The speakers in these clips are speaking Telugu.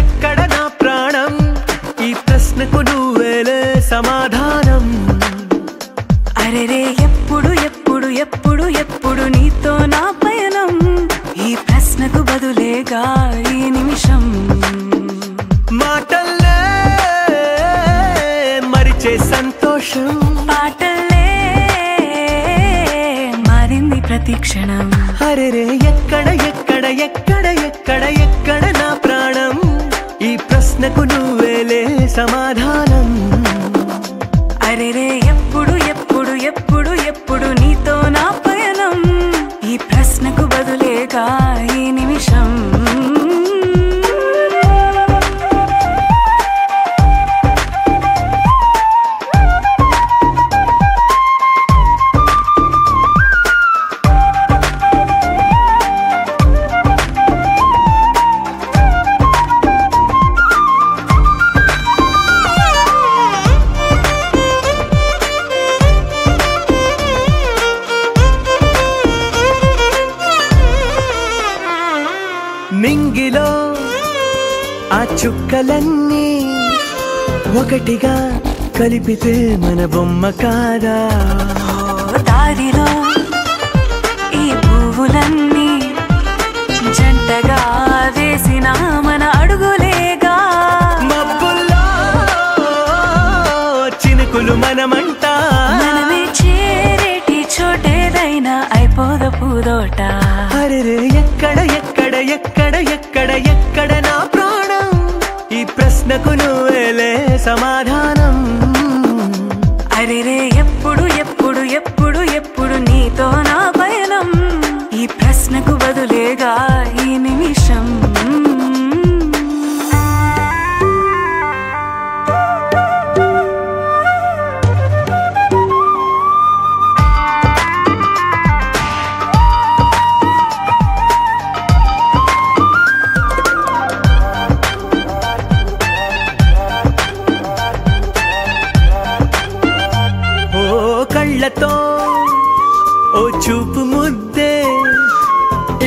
ఎక్కడ నా ప్రాణం? ఈ ప్రశ్నకు నువ్వేలే సమాధానం. అరెరే ఎప్పుడు ఎప్పుడు ఎప్పుడు ఎప్పుడు నీతో నా పయనం? ఈ ప్రశ్నకు బదులేగా ఈ నిమిషం. మాటల్లే మరిచే సంతోషం. పాటలే మారింది ప్రతి క్షణం. అరెరే ఎక్కడ ఎక్కడ ఎక్కడ సమాధానం. సమాధానం అరెరే ఎప్పుడు ఎప్పుడు ఎప్పుడు ఎప్పుడు నీతో నా పయనం? ఈ ప్రశ్నకు బదులేగా ఆ చుక్కలన్నీ ఒకటిగా కలిపితే మన బొమ్మ కాదా? దారిలో ఈ పువ్వులన్నీ జంటగా వేసిన మన అడుగులేగా? మబ్బుల్లో చినుకులు మనమంట? మనమే చేరేటి చోటేదైనా అయిపోద పూదోట అరెరే ఎక్కడ ఎక్కడ ఎక్కడ ఎక్కడ ఎక్కడ ప్రశ్నకు నువ్వేలే సమాధానం. అరెరే ఎప్పుడు ఎప్పుడు ఎప్పుడు ఎప్పుడు నీతో నా పయనం? ఈ ప్రశ్నకు బదులేగా ఈ నిమిషం. కళ్ళతో ఓ చూపు ముద్దే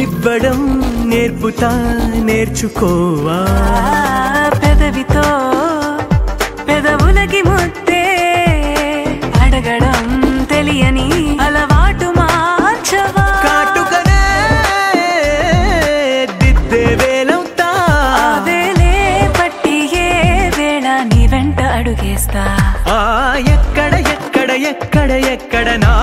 ఇవ్వడం నేర్పుతా నేర్చుకోవా? ఎక్కడ ఎక్కడ నా